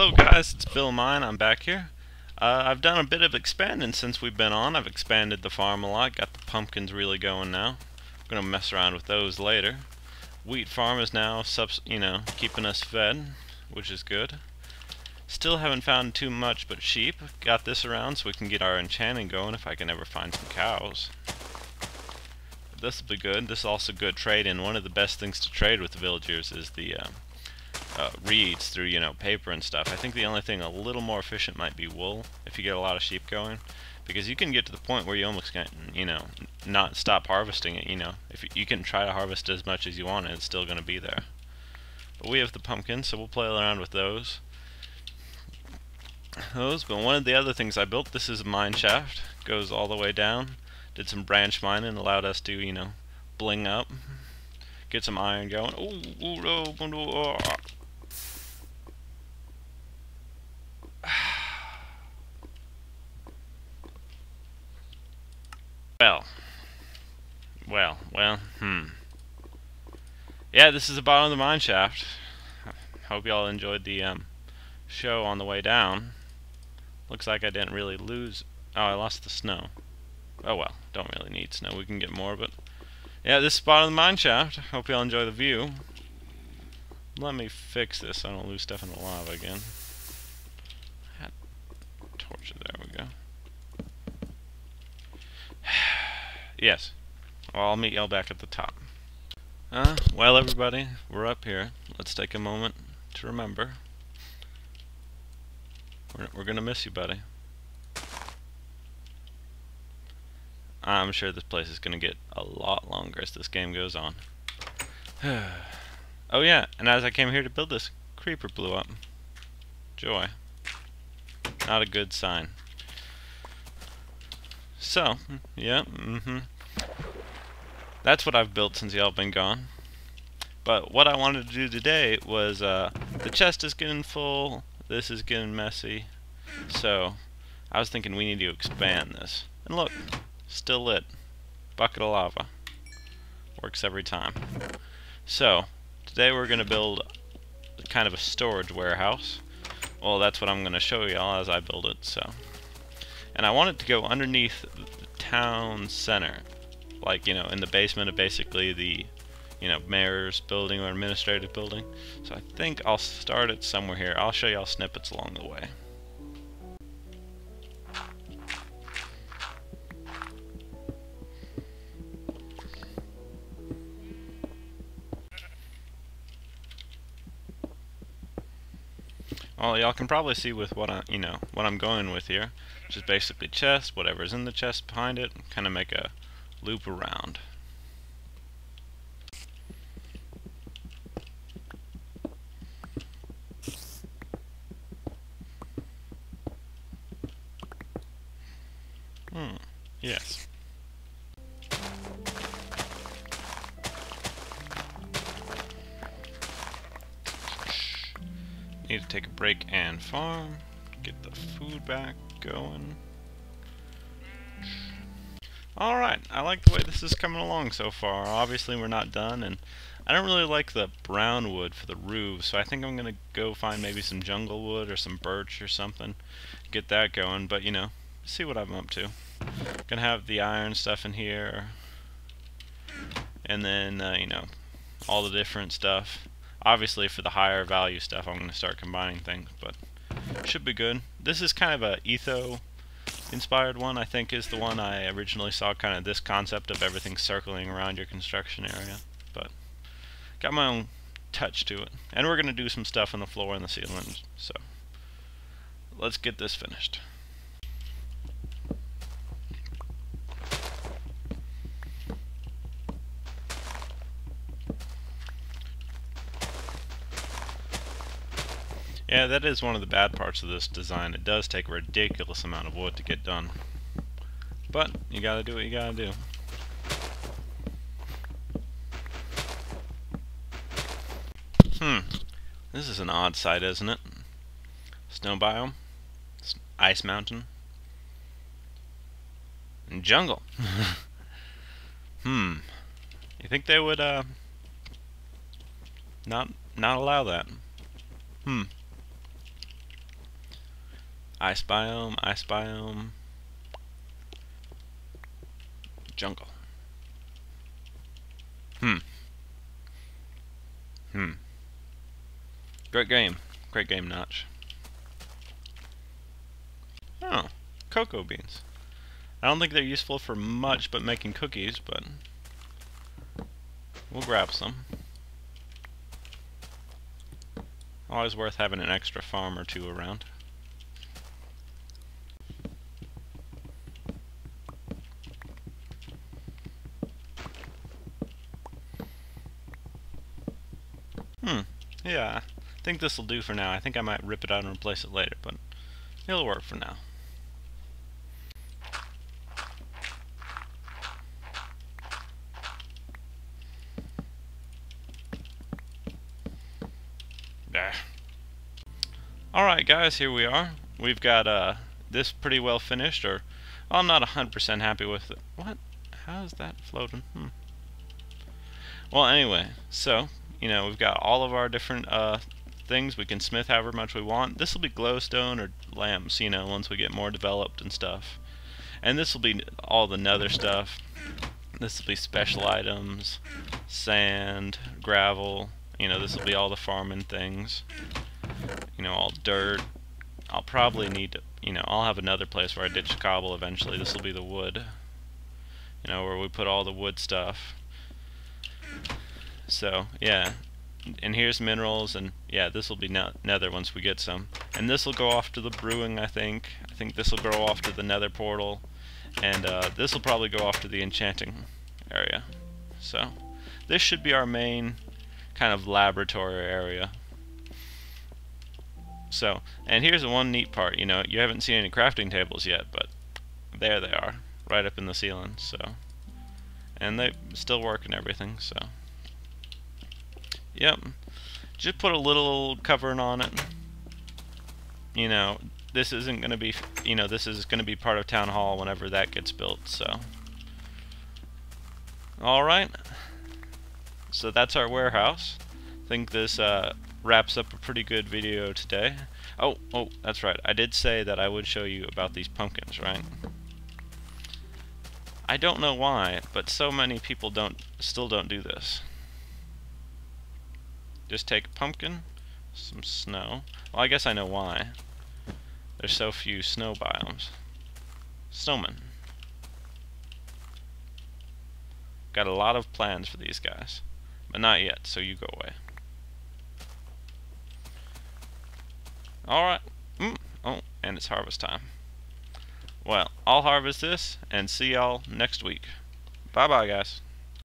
Hello guys, it's Bill Mine, I'm back here. Uh, I've done a bit of expanding since we've been on. I've expanded the farm a lot, got the pumpkins really going now. I'm going to mess around with those later. Wheat farm is now, subs you know, keeping us fed, which is good. Still haven't found too much but sheep. Got this around so we can get our enchanting going if I can ever find some cows. This will be good. This is also good trade, and one of the best things to trade with the villagers is the uh, uh, through, you know, paper and stuff. I think the only thing a little more efficient might be wool, if you get a lot of sheep going. Because you can get to the point where you almost can, you know, not stop harvesting it, you know. If you, you can try to harvest as much as you want and it's still going to be there. But we have the pumpkins, so we'll play around with those. Those, but one of the other things I built, this is a mine shaft. Goes all the way down. Did some branch mining, allowed us to, you know, bling up. Get some iron going. Ooh, ooh, oh, oh, oh. Well. Well, well, hmm. Yeah, this is the bottom of the mine shaft. Hope y'all enjoyed the um, show on the way down. Looks like I didn't really lose... Oh, I lost the snow. Oh well, don't really need snow. We can get more, but... Yeah, this is the bottom of the mine shaft. Hope y'all enjoy the view. Let me fix this so I don't lose stuff in the lava again. Torch it, there we go. yes. Well, I'll meet y'all back at the top. Uh, well everybody, we're up here. Let's take a moment to remember. We're, we're gonna miss you, buddy. I'm sure this place is gonna get a lot longer as this game goes on. oh yeah, and as I came here to build this, creeper blew up. Joy. Not a good sign. So, yeah, mm-hmm. That's what I've built since y'all been gone. But what I wanted to do today was, uh, the chest is getting full, this is getting messy, so I was thinking we need to expand this. And look, still lit. Bucket of lava. Works every time. So, today we're going to build kind of a storage warehouse. Well, that's what I'm going to show y'all as I build it, so. And I want it to go underneath the town center. Like, you know, in the basement of basically the, you know, mayor's building or administrative building. So I think I'll start it somewhere here. I'll show y'all snippets along the way. Well, y'all can probably see with what I, you know, what I'm going with here, which is basically chest, whatever's in the chest behind it, kind of make a loop around. Hmm, yes. Need to take a break and farm. Get the food back going. Alright, I like the way this is coming along so far. Obviously we're not done, and I don't really like the brown wood for the roof, so I think I'm going to go find maybe some jungle wood or some birch or something. Get that going, but you know, see what I'm up to. Gonna have the iron stuff in here, and then, uh, you know, all the different stuff. Obviously for the higher value stuff I'm going to start combining things, but should be good. This is kind of a Etho inspired one, I think is the one I originally saw, kind of this concept of everything circling around your construction area. But got my own touch to it. And we're going to do some stuff on the floor and the ceiling, so let's get this finished. Yeah, that is one of the bad parts of this design. It does take a ridiculous amount of wood to get done. But, you gotta do what you gotta do. Hmm. This is an odd site, isn't it? Snow biome. Ice mountain. And jungle. hmm. You think they would, uh... Not, not allow that? Hmm. Ice biome, ice biome. Jungle. Hmm. Hmm. Great game. Great game, Notch. Oh, cocoa beans. I don't think they're useful for much but making cookies, but we'll grab some. Always worth having an extra farm or two around. Hmm. Yeah. I think this will do for now. I think I might rip it out and replace it later, but it'll work for now. Alright guys, here we are. We've got uh, this pretty well finished, or well, I'm not 100% happy with it. What? How is that floating? Hmm. Well, anyway, so you know, we've got all of our different uh, things. We can smith however much we want. This will be glowstone or lamps, you know, once we get more developed and stuff. And this will be all the nether stuff. This will be special items, sand, gravel. You know, this will be all the farming things. You know, all dirt. I'll probably need to, you know, I'll have another place where I ditch cobble eventually. This will be the wood. You know, where we put all the wood stuff. So, yeah. And here's minerals, and yeah, this will be nether once we get some. And this will go off to the brewing, I think. I think this will go off to the nether portal. And uh, this will probably go off to the enchanting area. So, this should be our main kind of laboratory area. So, and here's one neat part, you know, you haven't seen any crafting tables yet, but there they are, right up in the ceiling, so. And they still work and everything, so. Yep. Just put a little covering on it. You know, this isn't going to be, you know, this is going to be part of Town Hall whenever that gets built, so. Alright. So that's our warehouse. I think this uh, wraps up a pretty good video today. Oh, oh, that's right. I did say that I would show you about these pumpkins, right? I don't know why, but so many people don't still don't do this. Just take a pumpkin, some snow. Well, I guess I know why. There's so few snow biomes. Snowmen. Got a lot of plans for these guys. But not yet, so you go away. Alright. Mm. Oh, and it's harvest time. Well, I'll harvest this, and see y'all next week. Bye-bye, guys.